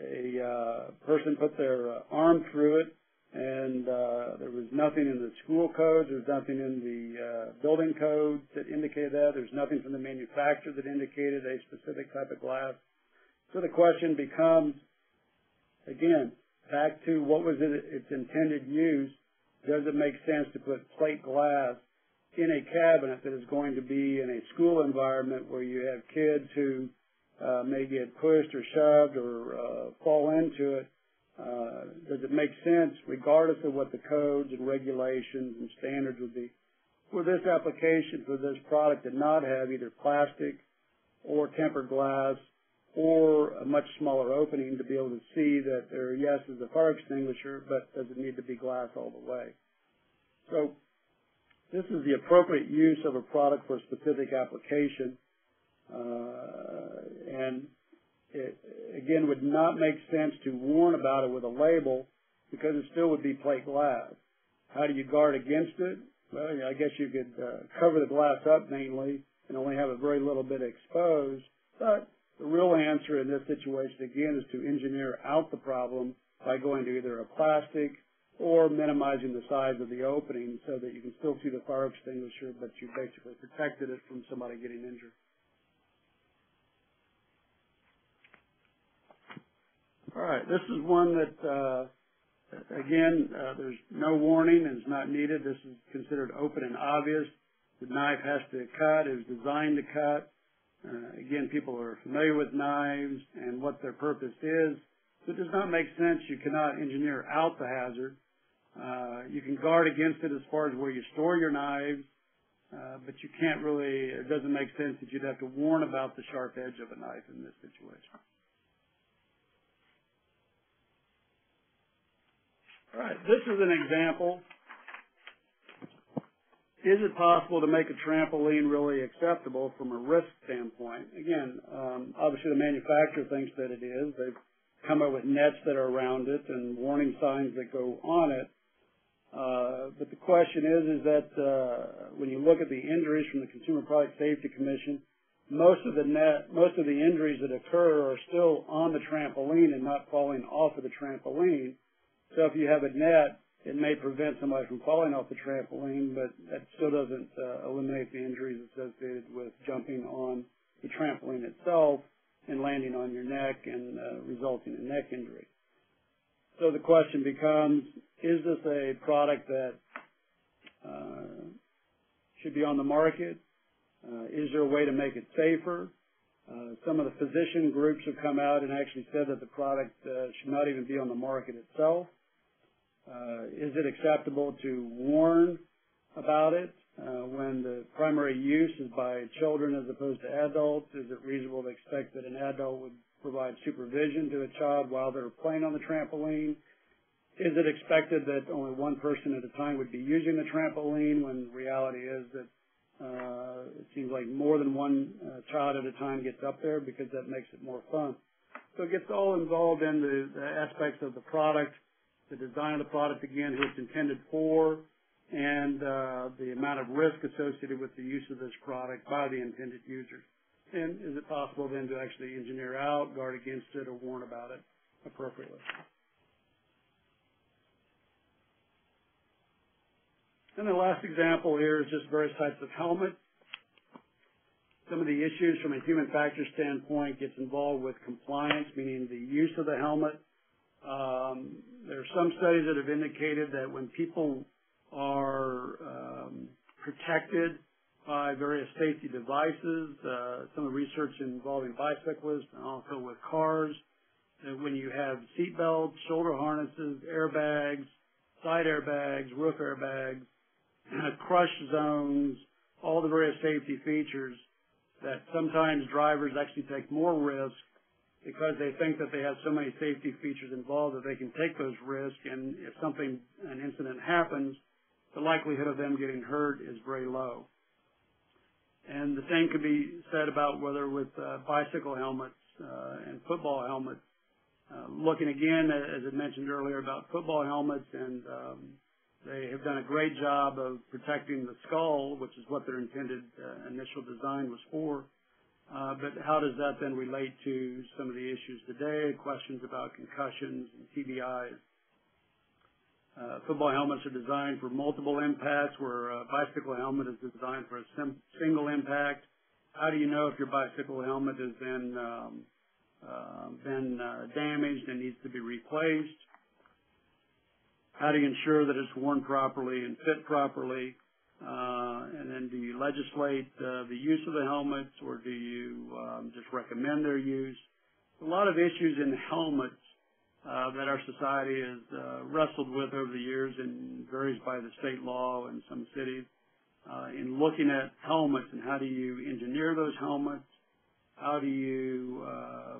a uh, person put their arm through it, and there was nothing in the school codes. There's nothing in the building code that indicated that. There's nothing from the manufacturer that indicated a specific type of glass. So the question becomes, again, back to what was it, its intended use? Does it make sense to put plate glass in a cabinet that is going to be in a school environment where you have kids who uh, may get pushed or shoved or uh, fall into it? Uh, does it make sense, regardless of what the codes and regulations and standards would be, for this application, for this product to not have either plastic or tempered glass or a much smaller opening to be able to see that there, yes, is a fire extinguisher, but does it need to be glass all the way? So this is the appropriate use of a product for a specific application. Uh, and it, again, would not make sense to warn about it with a label because it still would be plate glass. How do you guard against it? Well, I guess you could uh, cover the glass up mainly and only have a very little bit exposed. But the real answer in this situation, again, is to engineer out the problem by going to either a plastic or minimizing the size of the opening so that you can still see the fire extinguisher, but you basically protected it from somebody getting injured. All right, this is one that, uh, again, uh, there's no warning and it's not needed. This is considered open and obvious. The knife has to cut. Was designed to cut. Uh, again, people are familiar with knives and what their purpose is. So it does not make sense. You cannot engineer out the hazard. Uh, you can guard against it as far as where you store your knives, uh, but you can't really, it doesn't make sense that you'd have to warn about the sharp edge of a knife in this situation. All right, this is an example. Is it possible to make a trampoline really acceptable from a risk standpoint? Again, um, obviously the manufacturer thinks that it is. They've come up with nets that are around it and warning signs that go on it. Uh, but the question is, is that uh, when you look at the injuries from the Consumer Product Safety Commission, most of the net, most of the injuries that occur are still on the trampoline and not falling off of the trampoline. So if you have a net, it may prevent somebody from falling off the trampoline, but that still doesn't uh, eliminate the injuries associated with jumping on the trampoline itself and landing on your neck and uh, resulting in neck injury. So the question becomes, is this a product that uh, should be on the market? Uh, is there a way to make it safer? Uh, some of the physician groups have come out and actually said that the product uh, should not even be on the market itself. Uh, is it acceptable to warn about it uh, when the primary use is by children as opposed to adults? Is it reasonable to expect that an adult would provide supervision to a child while they're playing on the trampoline? Is it expected that only one person at a time would be using the trampoline when reality is that uh, it seems like more than one uh, child at a time gets up there because that makes it more fun. So it gets all involved in the, the aspects of the product the design of the product again, who it's intended for, and uh, the amount of risk associated with the use of this product by the intended users. And is it possible then to actually engineer out, guard against it, or warn about it appropriately? And the last example here is just various types of helmet. Some of the issues from a human factor standpoint gets involved with compliance, meaning the use of the helmet, um, there are some studies that have indicated that when people are um, protected by various safety devices, uh, some of the research involving bicyclists and also with cars, that when you have seat belts, shoulder harnesses, airbags, side airbags, roof airbags, crush zones, all the various safety features, that sometimes drivers actually take more risk because they think that they have so many safety features involved that they can take those risks and if something, an incident happens, the likelihood of them getting hurt is very low. And the same could be said about whether with uh, bicycle helmets uh, and football helmets. Uh, looking again, as I mentioned earlier, about football helmets, and um, they have done a great job of protecting the skull, which is what their intended uh, initial design was for. Uh, but how does that then relate to some of the issues today, questions about concussions and TBIs? Uh, football helmets are designed for multiple impacts, where a bicycle helmet is designed for a single impact. How do you know if your bicycle helmet has been um, uh, been uh, damaged and needs to be replaced? How do you ensure that it's worn properly and fit properly? Uh, and then do you legislate uh, the use of the helmets or do you um, just recommend their use? A lot of issues in helmets uh, that our society has uh, wrestled with over the years and varies by the state law in some cities. Uh, in looking at helmets and how do you engineer those helmets? How do you uh,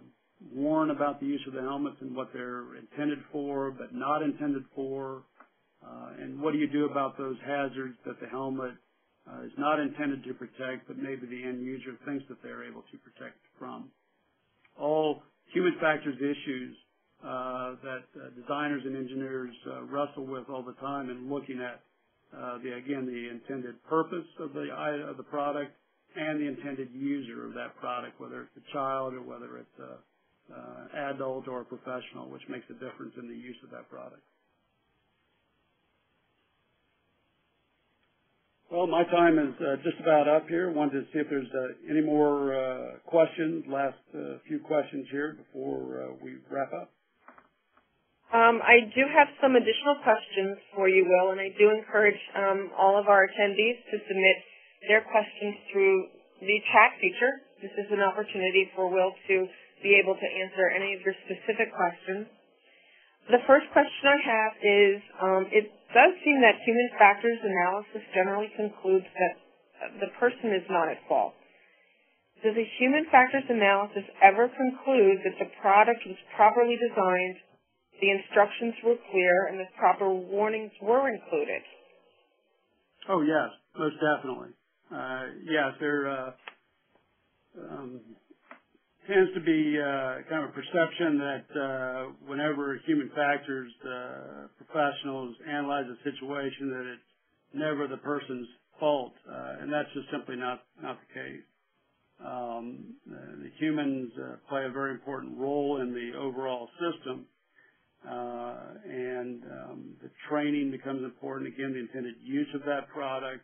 warn about the use of the helmets and what they're intended for but not intended for? Uh, and what do you do about those hazards that the helmet uh, is not intended to protect, but maybe the end user thinks that they're able to protect from? All human factors issues uh, that designers and engineers wrestle with all the time in looking at uh, the again the intended purpose of the of the product and the intended user of that product, whether it's a child or whether it's a uh, adult or a professional, which makes a difference in the use of that product. Well, my time is uh, just about up here. Wanted to see if there's uh, any more uh, questions, last uh, few questions here before uh, we wrap up. Um, I do have some additional questions for you, Will, and I do encourage um, all of our attendees to submit their questions through the chat feature. This is an opportunity for Will to be able to answer any of your specific questions. The first question I have is, um, it does seem that human factors analysis generally concludes that the person is not at fault. Does a human factors analysis ever conclude that the product was properly designed, the instructions were clear, and the proper warnings were included? Oh yes, most definitely. Uh, yes, there. Uh, um, tends to be uh, kind of a perception that uh, whenever human factors uh, professionals analyze a situation, that it's never the person's fault, uh, and that's just simply not not the case. Um, the humans uh, play a very important role in the overall system, uh, and um, the training becomes important. Again, the intended use of that product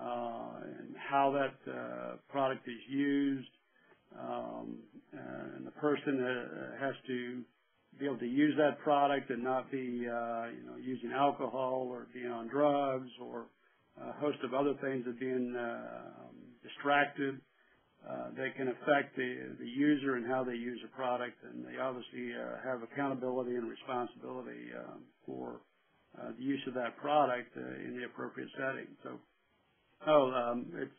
and how that product is used um, and the person uh, has to be able to use that product and not be, uh, you know, using alcohol or being on drugs or a host of other things that being uh, distracted. Uh, they can affect the, the user and how they use a product, and they obviously uh, have accountability and responsibility um, for uh, the use of that product uh, in the appropriate setting. So, oh, um, it's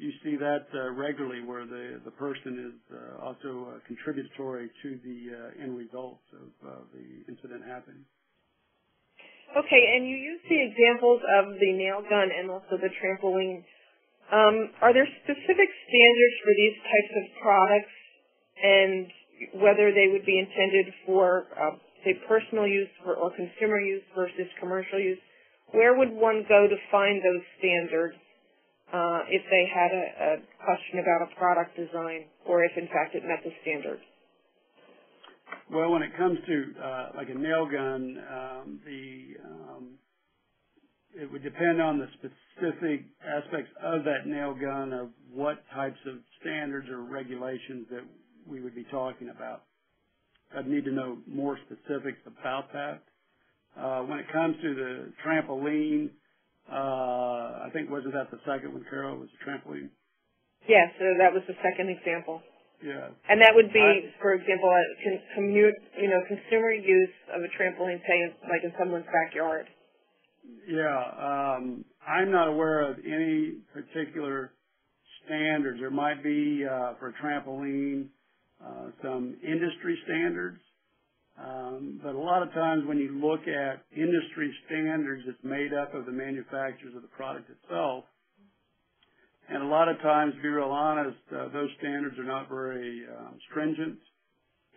you see that uh, regularly where the, the person is uh, also uh, contributory to the uh, end results of uh, the incident happening. Okay, and you use the examples of the nail gun and also the trampoline. Um, are there specific standards for these types of products and whether they would be intended for, uh, say, personal use for, or consumer use versus commercial use? Where would one go to find those standards? Uh, if they had a, a question about a product design or if in fact it met the standard? Well, when it comes to uh, like a nail gun, um, the um, it would depend on the specific aspects of that nail gun of what types of standards or regulations that we would be talking about. I'd need to know more specifics about that. Uh, when it comes to the trampoline, uh, I think wasn't that the second one, Carol? Was the trampoline? Yes, so that was the second example. Yeah. And that would be, I, for example, a con- commute, you know, consumer use of a trampoline, say, like in someone's backyard. Yeah, um, I'm not aware of any particular standards. There might be uh, for a trampoline uh, some industry standards, um, but a lot of times when you look at industry standards, it's made up of the manufacturers of the product itself. And a lot of times, to be real honest, uh, those standards are not very um, stringent,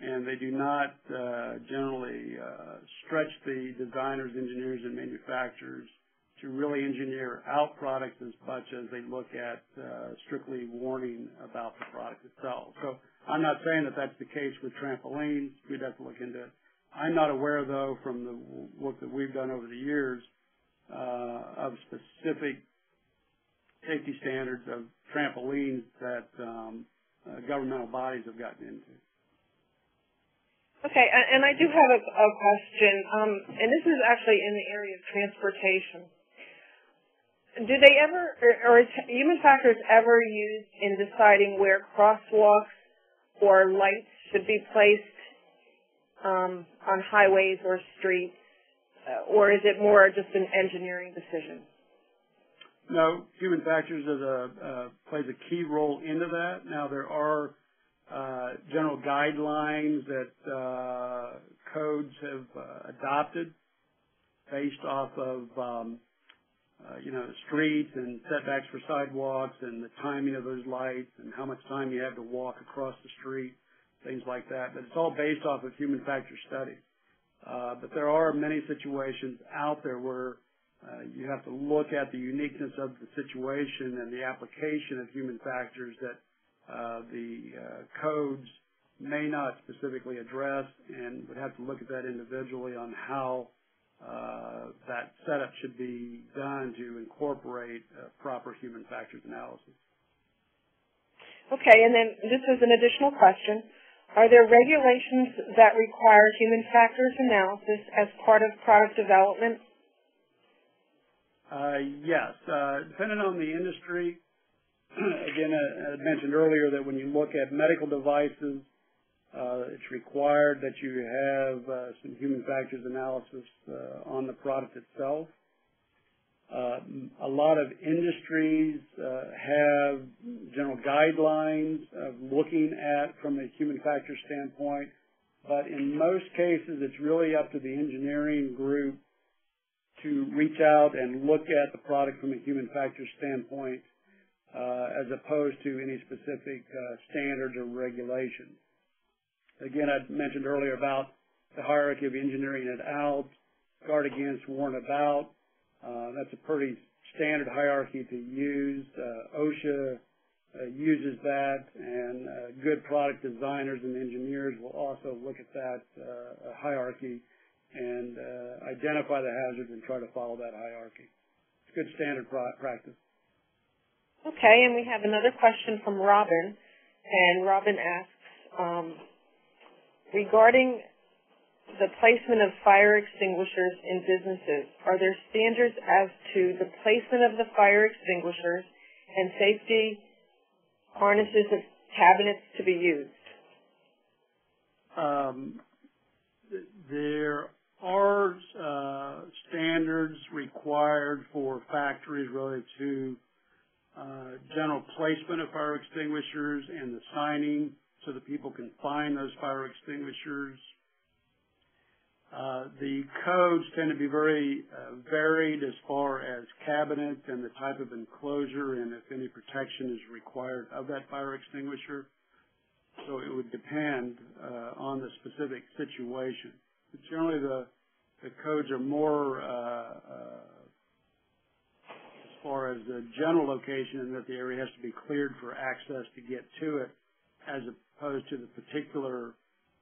and they do not uh, generally uh, stretch the designers, engineers, and manufacturers to really engineer out products as much as they look at uh, strictly warning about the product itself. So I'm not saying that that's the case with trampolines. We'd have to look into it. I'm not aware, though, from the work that we've done over the years, uh, of specific safety standards of trampolines that um, uh, governmental bodies have gotten into. Okay, and I do have a, question, um, and this is actually in the area of transportation do they ever, or, or is human factors ever used in deciding where crosswalks or lights should be placed um, on highways or streets, uh, or is it more just an engineering decision? No, human factors a, uh, plays a key role into that. Now there are uh, general guidelines that uh, codes have uh, adopted based off of um, you know, streets and setbacks for sidewalks and the timing of those lights and how much time you have to walk across the street, things like that. But it's all based off of human factor study. Uh, but there are many situations out there where uh, you have to look at the uniqueness of the situation and the application of human factors that uh, the uh, codes may not specifically address and would have to look at that individually on how uh, that setup should be done to incorporate proper human factors analysis. Okay, and then this is an additional question, are there regulations that require human factors analysis as part of product development? Uh, yes, uh, depending on the industry. again, uh, I mentioned earlier that when you look at medical devices, uh, it's required that you have uh, some human factors analysis uh, on the product itself. Uh, a lot of industries uh, have general guidelines of looking at from a human factor standpoint, but in most cases it's really up to the engineering group to reach out and look at the product from a human factor standpoint uh, as opposed to any specific uh standards or regulations. Again, I mentioned earlier about the hierarchy of engineering it out, guard against, warn about. Uh, that's a pretty standard hierarchy to use. Uh, OSHA uh, uses that, and uh, good product designers and engineers will also look at that uh, hierarchy and uh, identify the hazards and try to follow that hierarchy. It's good standard practice. Okay, and we have another question from Robin, and Robin asks, um, Regarding the placement of fire extinguishers in businesses, are there standards as to the placement of the fire extinguishers and safety harnesses of cabinets to be used? Um, there are uh, standards required for factories related to uh, general placement of fire extinguishers and the signing so that people can find those fire extinguishers. Uh, the codes tend to be very uh, varied as far as cabinets and the type of enclosure and if any protection is required of that fire extinguisher. So it would depend uh, on the specific situation. But generally, the the codes are more uh, uh, as far as the general location and that the area has to be cleared for access to get to it, as opposed to the particular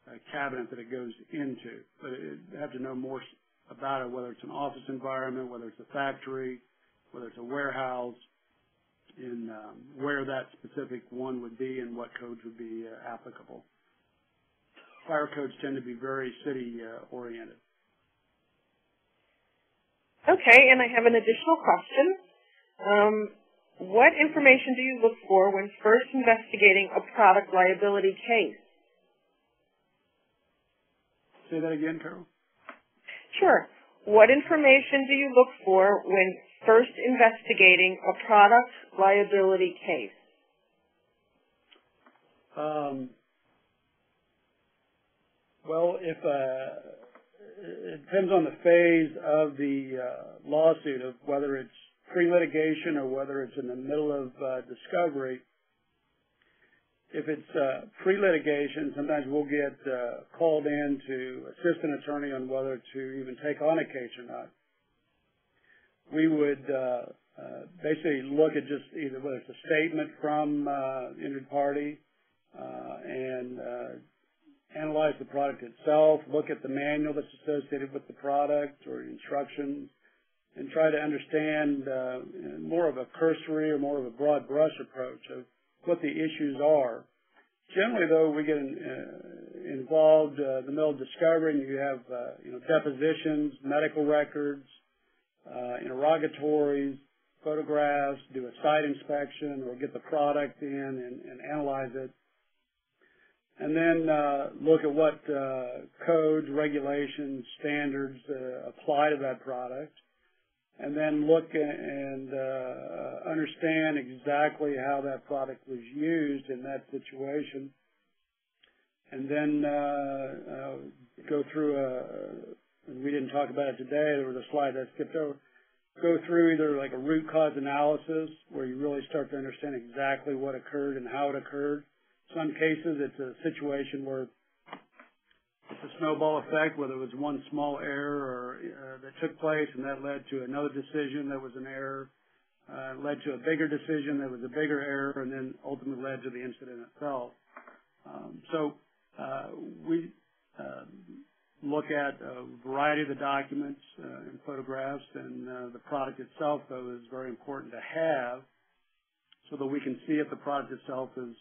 uh, cabinet that it goes into. But it, have to know more about it, whether it's an office environment, whether it's a factory, whether it's a warehouse, in um, where that specific one would be and what codes would be uh, applicable. Fire codes tend to be very city uh, oriented. Okay, and I have an additional question. What information do you look for when first investigating a product liability case? Say that again, Carol. Sure. What information do you look for when first investigating a product liability case? Um, well, if uh, it depends on the phase of the uh, lawsuit of whether it's pre-litigation or whether it's in the middle of uh, discovery. If it's uh, pre-litigation, sometimes we'll get uh, called in to assist an attorney on whether to even take on a case or not. We would uh, uh, basically look at just either whether it's a statement from uh, injured party uh, and analyze the product itself, look at the manual that's associated with the product or instructions, and try to understand uh, more of a cursory or more of a broad brush approach of what the issues are. Generally, though, we get in, uh, involved uh, the middle of discovery, and you have uh, you know depositions, medical records, uh, interrogatories, photographs, do a site inspection, or get the product in and, and analyze it. And then uh, look at what uh, codes, regulations, standards uh, apply to that product, and then look and uh, understand exactly how that product was used in that situation, and then uh, uh, go through a. We didn't talk about it today. There was a slide that skipped over. Go through either like a root cause analysis, where you really start to understand exactly what occurred and how it occurred some cases, it's a situation where it's a snowball effect, whether it was one small error or uh, that took place and that led to another decision that was an error, uh, led to a bigger decision that was a bigger error, and then ultimately led to the incident itself. Um, so uh, we uh, look at a variety of the documents and photographs, and the product itself, though, is very important to have so that we can see if the product itself is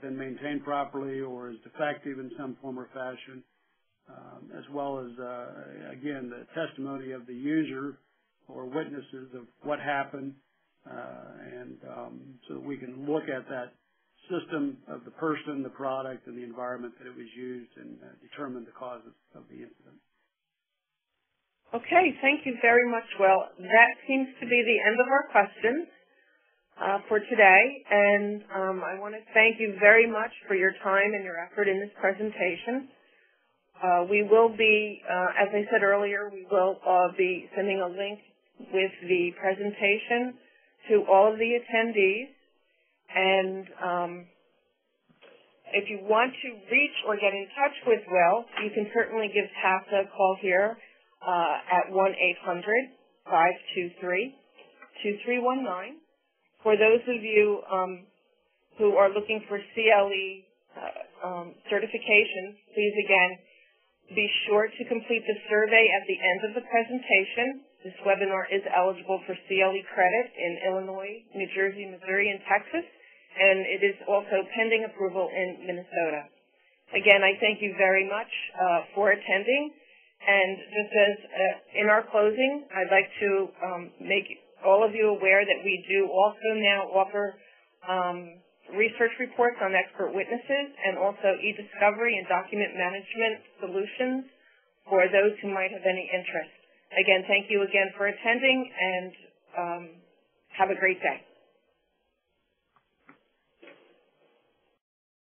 been maintained properly or is defective in some form or fashion, um, as well as, uh, again, the testimony of the user or witnesses of what happened, uh, and um, so we can look at that system of the person, the product, and the environment that it was used and uh, determine the causes of the incident. Okay, thank you very much. Well, that seems to be the end of our questions uh, for today, and um, I want to thank you very much for your time and your effort in this presentation. Uh, we will be, uh, as I said earlier, we will uh, be sending a link with the presentation to all of the attendees, and um, if you want to reach or get in touch with Will, you can certainly give TASA a call here uh, at 1-800-523-2319 for those of you um, who are looking for CLE uh, um, certification, please again be sure to complete the survey at the end of the presentation. This webinar is eligible for CLE credit in Illinois, New Jersey, Missouri, and Texas, and it is also pending approval in Minnesota. Again, I thank you very much uh, for attending. And just as uh, in our closing, I'd like to um, make all of you aware that we do also now offer um, research reports on expert witnesses and also e-discovery and document management solutions for those who might have any interest. Again, thank you again for attending and um, have a great day.